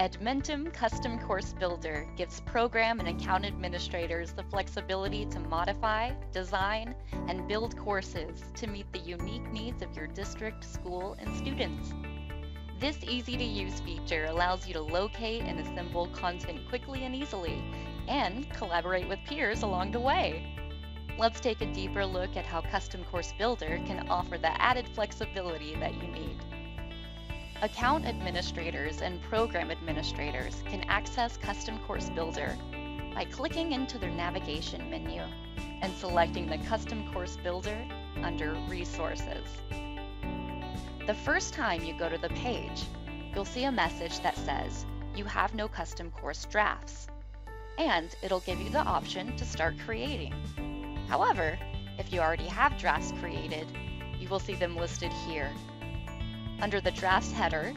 Edmentum Custom Course Builder gives program and account administrators the flexibility to modify, design, and build courses to meet the unique needs of your district, school, and students. This easy to use feature allows you to locate and assemble content quickly and easily, and collaborate with peers along the way. Let's take a deeper look at how Custom Course Builder can offer the added flexibility that you need. Account administrators and program administrators can access Custom Course Builder by clicking into their navigation menu and selecting the Custom Course Builder under Resources. The first time you go to the page, you'll see a message that says, you have no custom course drafts, and it'll give you the option to start creating. However, if you already have drafts created, you will see them listed here under the drafts header,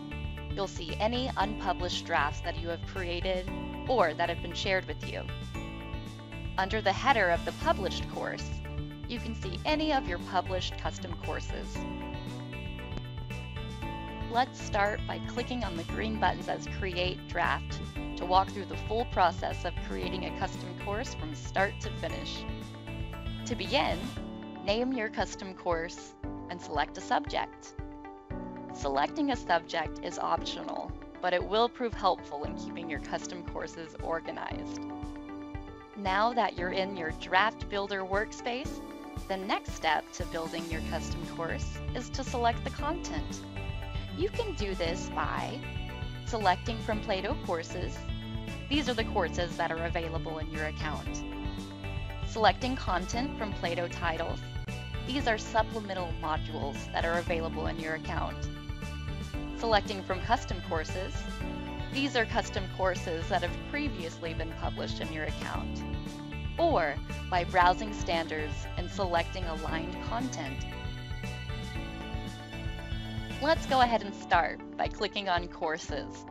you'll see any unpublished drafts that you have created or that have been shared with you. Under the header of the published course, you can see any of your published custom courses. Let's start by clicking on the green buttons as Create Draft to walk through the full process of creating a custom course from start to finish. To begin, name your custom course and select a subject. Selecting a subject is optional, but it will prove helpful in keeping your custom courses organized. Now that you're in your Draft Builder workspace, the next step to building your custom course is to select the content. You can do this by selecting from Plato courses. These are the courses that are available in your account. Selecting content from Plato titles. These are supplemental modules that are available in your account selecting from custom courses. These are custom courses that have previously been published in your account. Or by browsing standards and selecting aligned content. Let's go ahead and start by clicking on Courses.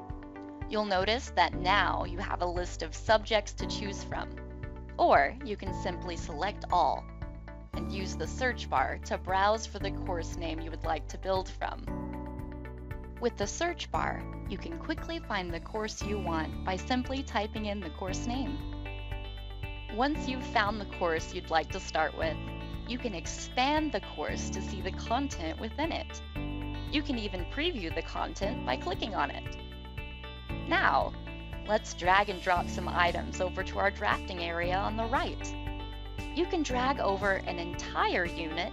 You'll notice that now you have a list of subjects to choose from. Or you can simply select all and use the search bar to browse for the course name you would like to build from. With the search bar, you can quickly find the course you want by simply typing in the course name. Once you've found the course you'd like to start with, you can expand the course to see the content within it. You can even preview the content by clicking on it. Now, let's drag and drop some items over to our drafting area on the right. You can drag over an entire unit,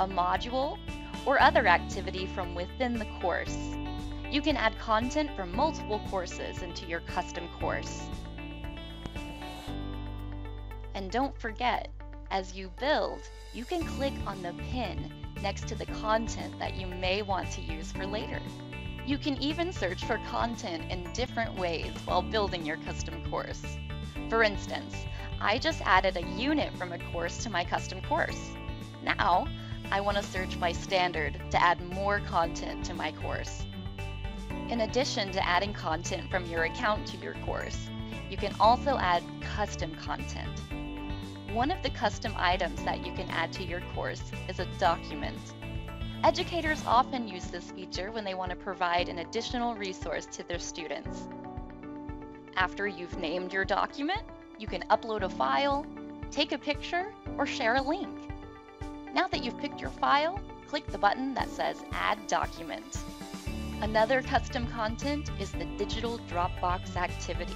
a module, or other activity from within the course. You can add content from multiple courses into your custom course. And don't forget, as you build, you can click on the pin next to the content that you may want to use for later. You can even search for content in different ways while building your custom course. For instance, I just added a unit from a course to my custom course. Now, I want to search by standard to add more content to my course. In addition to adding content from your account to your course, you can also add custom content. One of the custom items that you can add to your course is a document. Educators often use this feature when they want to provide an additional resource to their students. After you've named your document, you can upload a file, take a picture, or share a link. Now that you've picked your file, click the button that says Add Document. Another custom content is the Digital Dropbox activity.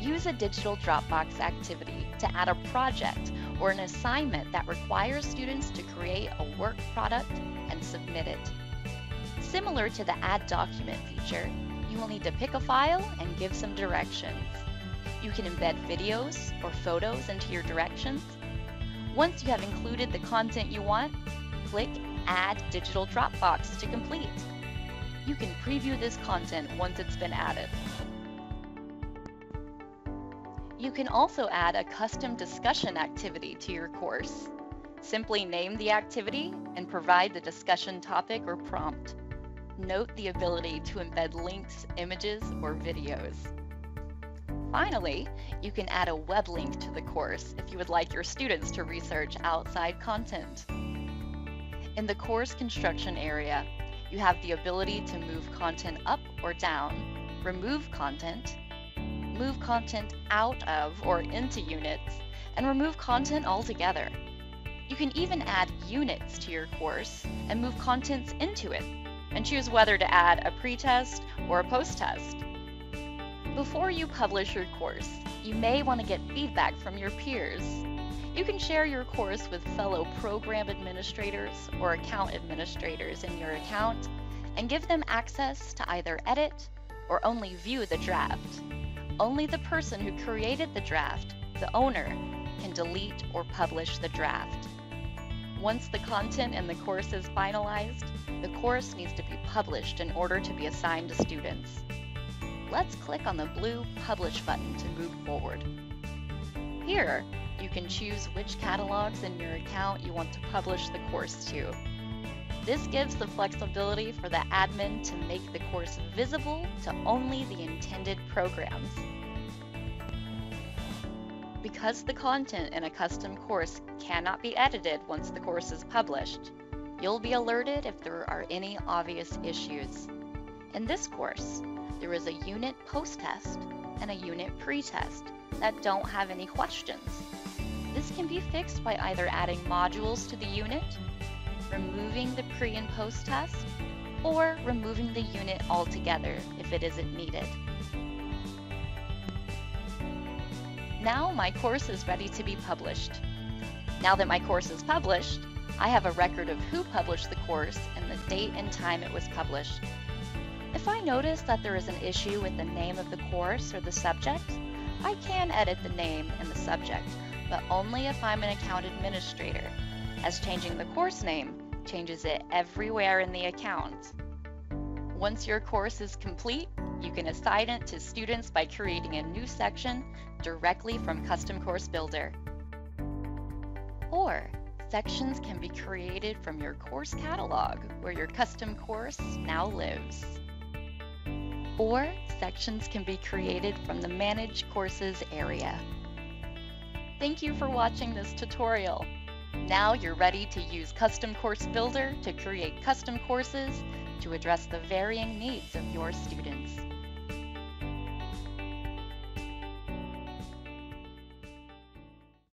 Use a digital Dropbox activity to add a project or an assignment that requires students to create a work product and submit it. Similar to the Add Document feature, you will need to pick a file and give some directions. You can embed videos or photos into your directions once you have included the content you want, click Add Digital Dropbox to complete. You can preview this content once it's been added. You can also add a custom discussion activity to your course. Simply name the activity and provide the discussion topic or prompt. Note the ability to embed links, images, or videos. Finally, you can add a web link to the course if you would like your students to research outside content. In the course construction area, you have the ability to move content up or down, remove content, move content out of or into units, and remove content altogether. You can even add units to your course and move contents into it, and choose whether to add a pretest or a post-test. Before you publish your course, you may want to get feedback from your peers. You can share your course with fellow program administrators or account administrators in your account and give them access to either edit or only view the draft. Only the person who created the draft, the owner, can delete or publish the draft. Once the content in the course is finalized, the course needs to be published in order to be assigned to students. Let's click on the blue Publish button to move forward. Here, you can choose which catalogs in your account you want to publish the course to. This gives the flexibility for the admin to make the course visible to only the intended programs. Because the content in a custom course cannot be edited once the course is published, you'll be alerted if there are any obvious issues. In this course, there is a unit post-test and a unit pre-test that don't have any questions. This can be fixed by either adding modules to the unit, removing the pre and post test, or removing the unit altogether if it isn't needed. Now my course is ready to be published. Now that my course is published, I have a record of who published the course and the date and time it was published. If I notice that there is an issue with the name of the course or the subject, I can edit the name and the subject, but only if I'm an account administrator, as changing the course name changes it everywhere in the account. Once your course is complete, you can assign it to students by creating a new section directly from Custom Course Builder. Or, sections can be created from your course catalog, where your custom course now lives. Or, sections can be created from the Manage Courses area. Thank you for watching this tutorial. Now you're ready to use Custom Course Builder to create custom courses to address the varying needs of your students.